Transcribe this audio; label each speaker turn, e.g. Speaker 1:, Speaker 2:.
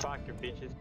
Speaker 1: Fuck your bitches.